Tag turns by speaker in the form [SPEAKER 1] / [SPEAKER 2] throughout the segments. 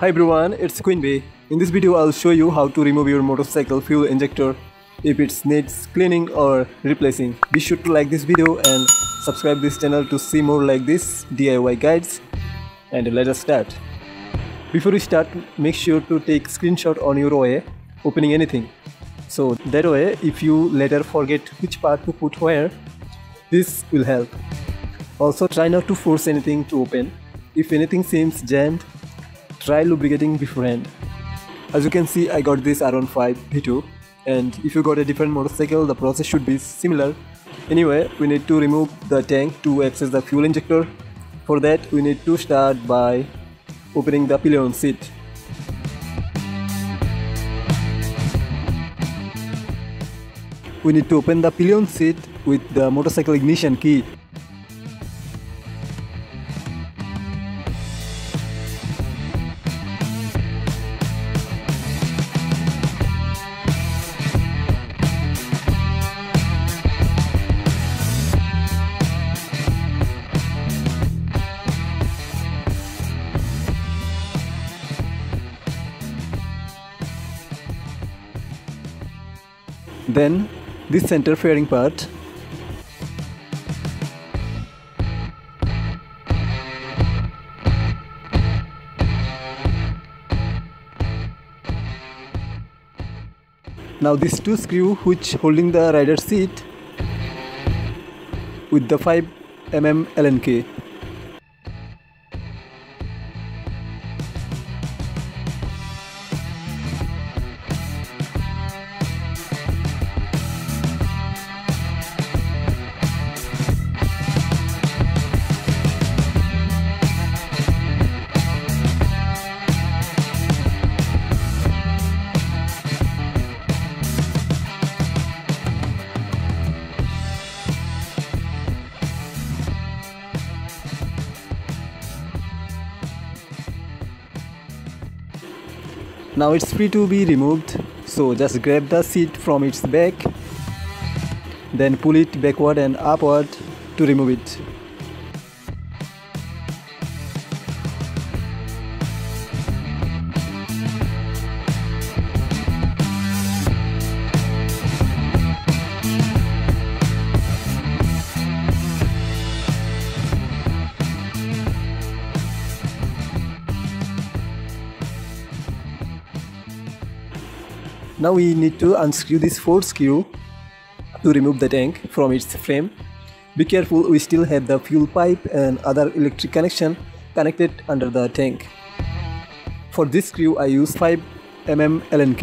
[SPEAKER 1] Hi everyone, it's Queen Bee. In this video I'll show you how to remove your motorcycle fuel injector if it needs cleaning or replacing. Be sure to like this video and subscribe this channel to see more like this DIY guides and let us start. Before we start, make sure to take screenshot on your way opening anything. So that way if you later forget which part to put where, this will help. Also try not to force anything to open. If anything seems jammed, try lubricating beforehand. As you can see I got this R15 V2 and if you got a different motorcycle the process should be similar. Anyway we need to remove the tank to access the fuel injector. For that we need to start by opening the pillion seat. We need to open the pillion seat with the motorcycle ignition key. Then this center fairing part. Now these two screw which holding the rider seat with the 5 mm Allen now it's free to be removed so just grab the seat from its back then pull it backward and upward to remove it Now we need to unscrew this fourth screw to remove the tank from its frame. Be careful we still have the fuel pipe and other electric connection connected under the tank. For this screw I use 5 mm Allen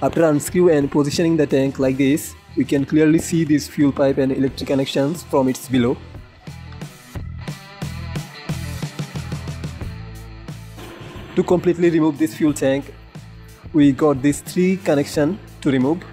[SPEAKER 1] After unscrew and positioning the tank like this, we can clearly see this fuel pipe and electric connections from its below. To completely remove this fuel tank, we got these three connection to remove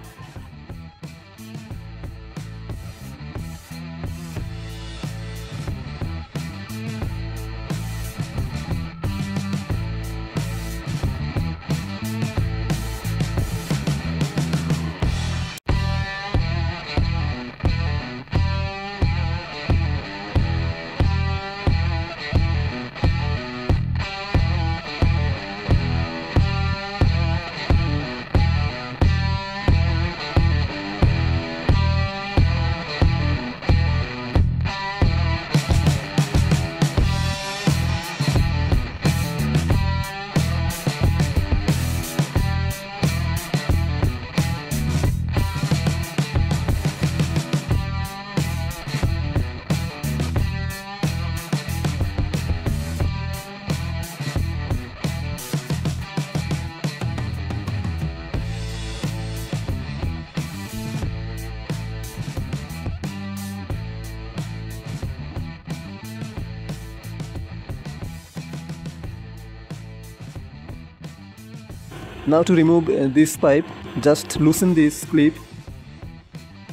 [SPEAKER 1] Now to remove uh, this pipe, just loosen this clip,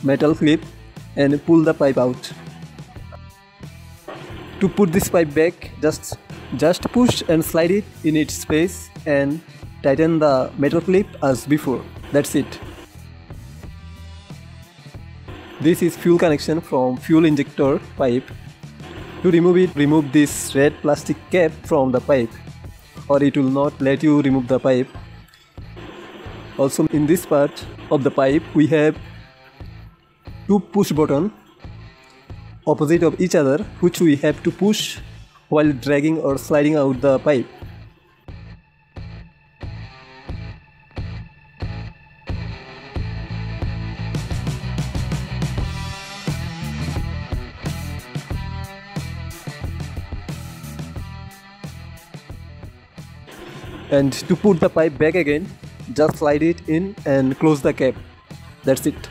[SPEAKER 1] metal clip and pull the pipe out. To put this pipe back, just, just push and slide it in its space and tighten the metal clip as before. That's it. This is fuel connection from fuel injector pipe. To remove it, remove this red plastic cap from the pipe or it will not let you remove the pipe also in this part of the pipe we have two push button opposite of each other which we have to push while dragging or sliding out the pipe. And to put the pipe back again just slide it in and close the cap. That's it.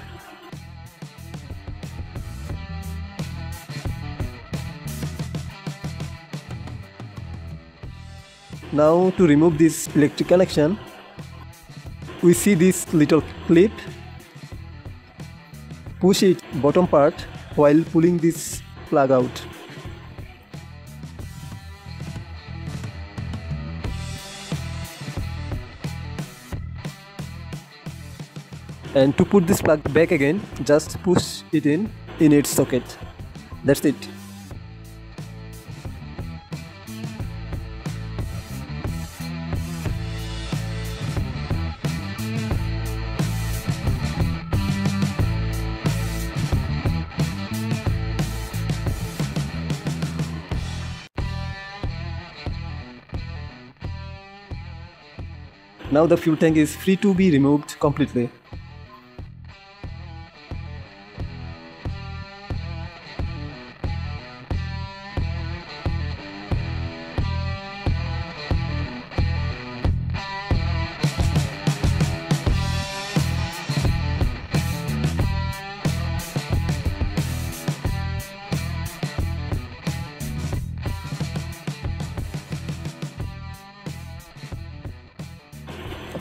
[SPEAKER 1] Now to remove this electric connection we see this little clip. Push it bottom part while pulling this plug out and to put this plug back again just push it in in its socket that's it Now the fuel tank is free to be removed completely.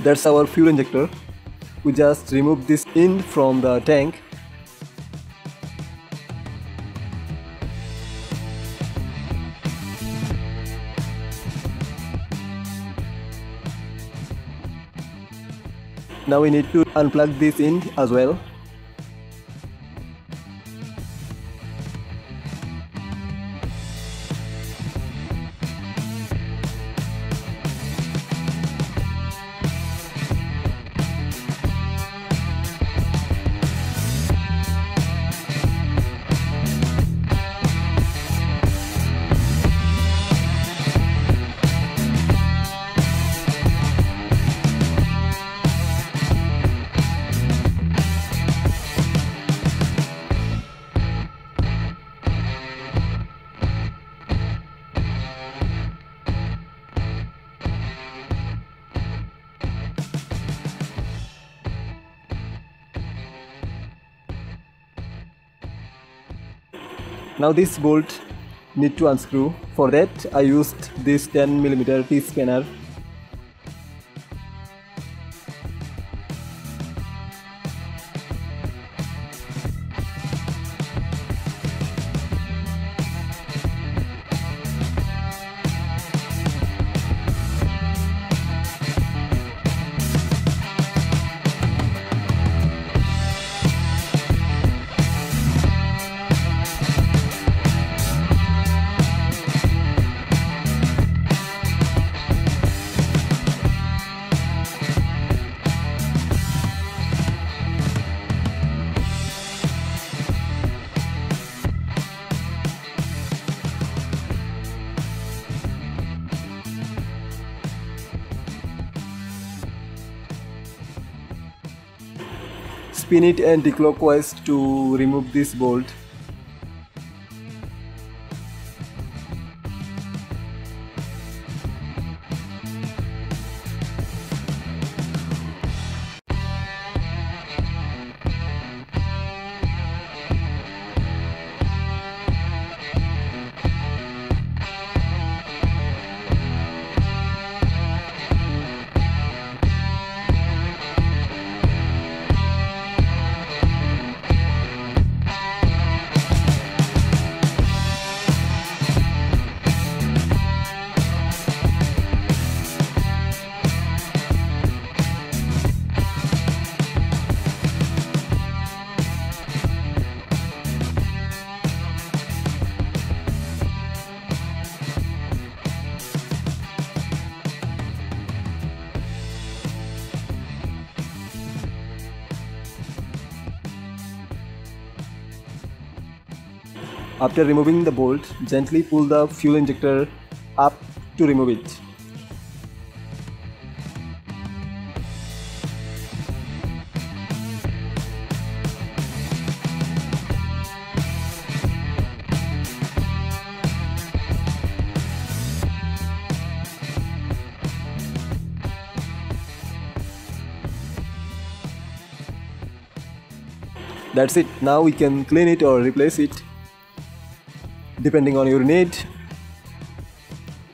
[SPEAKER 1] That's our fuel injector. We just remove this end from the tank. Now we need to unplug this end as well now this bolt need to unscrew. For that I used this 10mm T-spanner spin it anti-clockwise to remove this bolt After removing the bolt, gently pull the fuel injector up to remove it. That's it, now we can clean it or replace it depending on your need.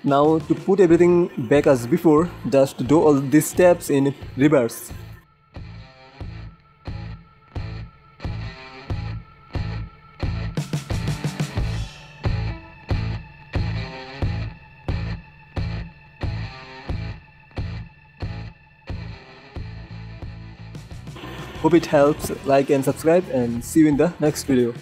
[SPEAKER 1] Now to put everything back as before just do all these steps in reverse. Hope it helps, like and subscribe and see you in the next video.